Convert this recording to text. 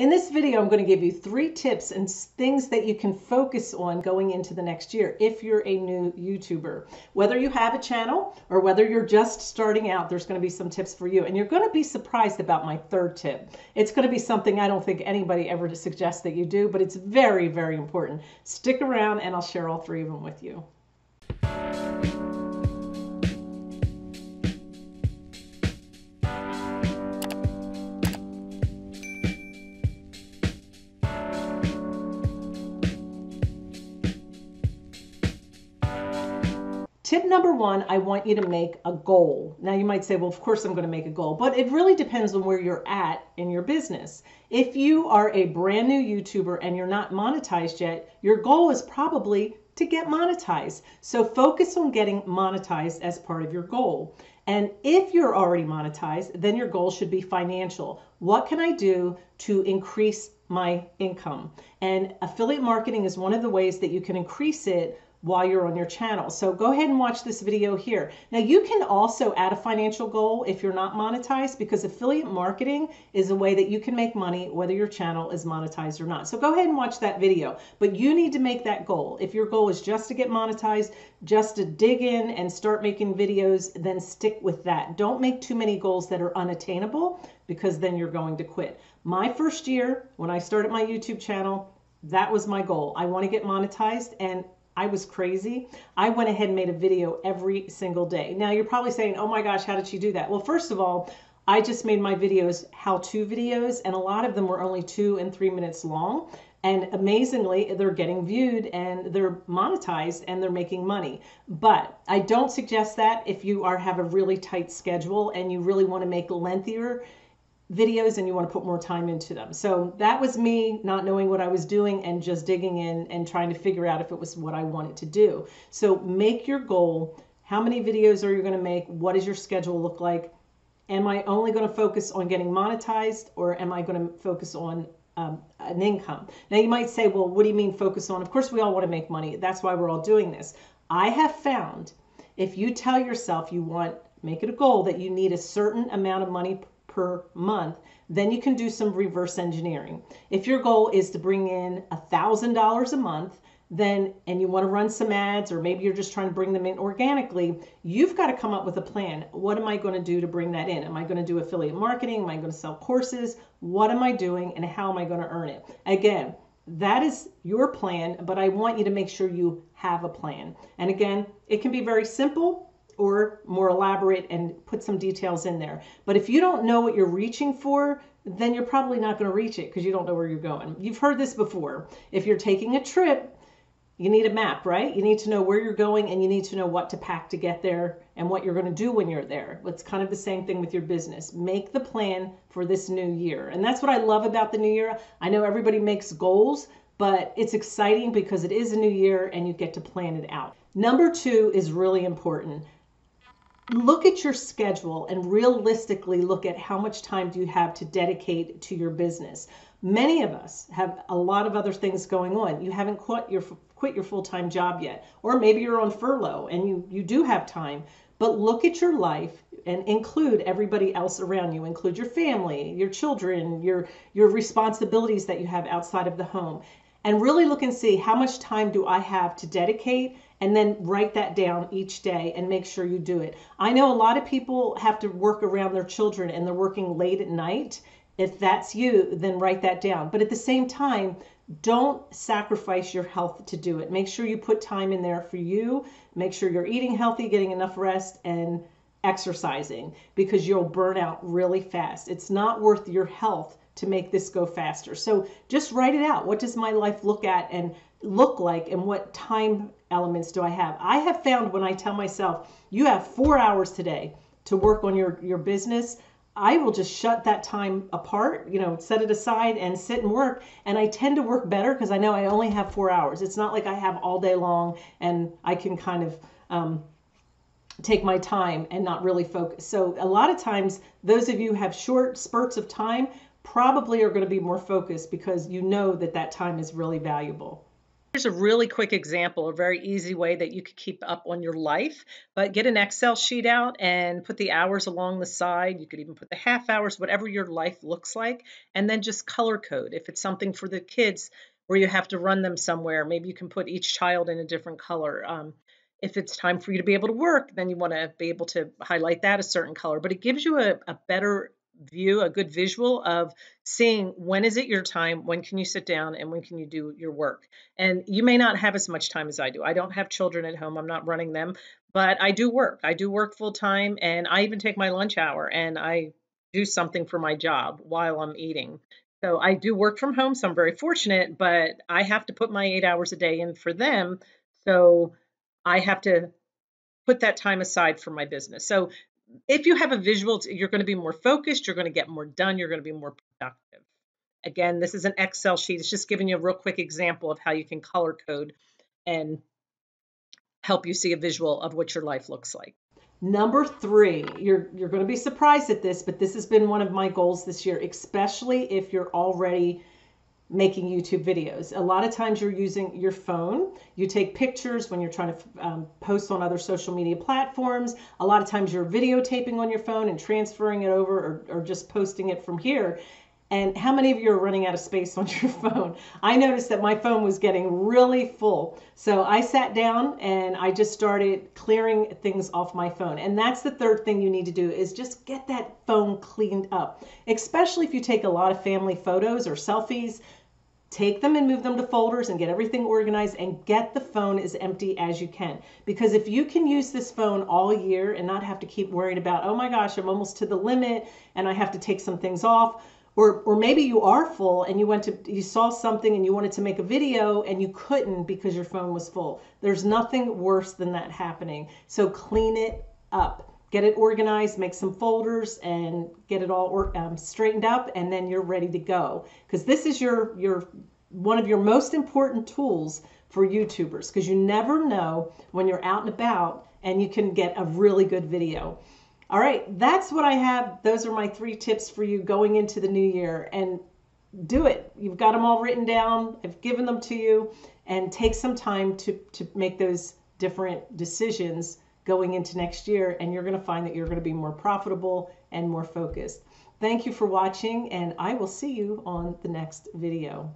In this video, I'm going to give you three tips and things that you can focus on going into the next year if you're a new YouTuber. Whether you have a channel or whether you're just starting out, there's going to be some tips for you. And you're going to be surprised about my third tip. It's going to be something I don't think anybody ever suggests that you do, but it's very, very important. Stick around and I'll share all three of them with you. Tip number one, I want you to make a goal. Now, you might say, well, of course I'm going to make a goal, but it really depends on where you're at in your business. If you are a brand new YouTuber and you're not monetized yet, your goal is probably to get monetized. So focus on getting monetized as part of your goal. And if you're already monetized, then your goal should be financial. What can I do to increase my income? And affiliate marketing is one of the ways that you can increase it while you're on your channel. So go ahead and watch this video here. Now you can also add a financial goal if you're not monetized because affiliate marketing is a way that you can make money whether your channel is monetized or not. So go ahead and watch that video, but you need to make that goal. If your goal is just to get monetized, just to dig in and start making videos, then stick with that. Don't make too many goals that are unattainable because then you're going to quit. My first year when I started my YouTube channel, that was my goal. I want to get monetized and I was crazy. I went ahead and made a video every single day. Now you're probably saying, oh my gosh, how did she do that? Well, first of all, I just made my videos how-to videos and a lot of them were only two and three minutes long. And amazingly, they're getting viewed and they're monetized and they're making money. But I don't suggest that if you are have a really tight schedule and you really want to make lengthier videos and you want to put more time into them. So that was me not knowing what I was doing and just digging in and trying to figure out if it was what I wanted to do. So make your goal. How many videos are you going to make? What does your schedule look like? Am I only going to focus on getting monetized or am I going to focus on um, an income? Now you might say, well, what do you mean focus on? Of course, we all want to make money. That's why we're all doing this. I have found if you tell yourself you want, make it a goal that you need a certain amount of money per month, then you can do some reverse engineering. If your goal is to bring in $1,000 a month, then and you want to run some ads or maybe you're just trying to bring them in organically, you've got to come up with a plan. What am I going to do to bring that in? Am I going to do affiliate marketing? Am I going to sell courses? What am I doing and how am I going to earn it? Again, that is your plan, but I want you to make sure you have a plan. And again, it can be very simple or more elaborate and put some details in there. But if you don't know what you're reaching for, then you're probably not going to reach it because you don't know where you're going. You've heard this before. If you're taking a trip, you need a map, right? You need to know where you're going and you need to know what to pack to get there and what you're going to do when you're there. It's kind of the same thing with your business. Make the plan for this new year. And that's what I love about the new year. I know everybody makes goals, but it's exciting because it is a new year and you get to plan it out. Number two is really important look at your schedule and realistically look at how much time do you have to dedicate to your business. Many of us have a lot of other things going on. You haven't quit your quit your full-time job yet, or maybe you're on furlough and you you do have time. But look at your life and include everybody else around you. Include your family, your children, your your responsibilities that you have outside of the home. And really look and see how much time do I have to dedicate and then write that down each day and make sure you do it. I know a lot of people have to work around their children and they're working late at night. If that's you, then write that down. But at the same time, don't sacrifice your health to do it. Make sure you put time in there for you. Make sure you're eating healthy, getting enough rest, and exercising because you'll burn out really fast. It's not worth your health to make this go faster. So just write it out. What does my life look at and look like and what time elements do I have? I have found when I tell myself, you have four hours today to work on your, your business, I will just shut that time apart, you know, set it aside and sit and work. And I tend to work better because I know I only have four hours. It's not like I have all day long and I can kind of um, take my time and not really focus. So a lot of times, those of you have short spurts of time probably are going to be more focused because you know that that time is really valuable. Here's a really quick example, a very easy way that you could keep up on your life. But get an Excel sheet out and put the hours along the side. You could even put the half hours, whatever your life looks like, and then just color code. If it's something for the kids where you have to run them somewhere, maybe you can put each child in a different color. Um, if it's time for you to be able to work, then you want to be able to highlight that a certain color. But it gives you a, a better view, a good visual of seeing when is it your time, when can you sit down, and when can you do your work. And you may not have as much time as I do. I don't have children at home, I'm not running them, but I do work. I do work full time, and I even take my lunch hour and I do something for my job while I'm eating. So I do work from home, so I'm very fortunate, but I have to put my eight hours a day in for them. So I have to put that time aside for my business. So if you have a visual, you're going to be more focused, you're going to get more done, you're going to be more productive. Again, this is an Excel sheet. It's just giving you a real quick example of how you can color code and help you see a visual of what your life looks like. Number three, you're you're going to be surprised at this, but this has been one of my goals this year, especially if you're already making YouTube videos. A lot of times you're using your phone. You take pictures when you're trying to um, post on other social media platforms. A lot of times you're videotaping on your phone and transferring it over or, or just posting it from here. And how many of you are running out of space on your phone? I noticed that my phone was getting really full. So I sat down and I just started clearing things off my phone. And that's the third thing you need to do is just get that phone cleaned up. Especially if you take a lot of family photos or selfies, take them and move them to folders and get everything organized and get the phone as empty as you can. Because if you can use this phone all year and not have to keep worrying about, oh my gosh, I'm almost to the limit and I have to take some things off. Or, or maybe you are full and you went to you saw something and you wanted to make a video and you couldn't because your phone was full. There's nothing worse than that happening. So clean it up get it organized, make some folders, and get it all um, straightened up, and then you're ready to go. Because this is your your one of your most important tools for YouTubers, because you never know when you're out and about, and you can get a really good video. All right, that's what I have. Those are my three tips for you going into the new year, and do it. You've got them all written down. I've given them to you, and take some time to to make those different decisions going into next year, and you're going to find that you're going to be more profitable and more focused. Thank you for watching, and I will see you on the next video.